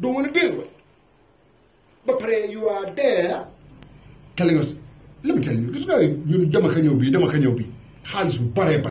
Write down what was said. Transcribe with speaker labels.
Speaker 1: don't want to deal with. ba pare you are there telling us let me tell you gis nga ñun dama ka ñëw bii dama ka ñëw bii xaalis bu baree bare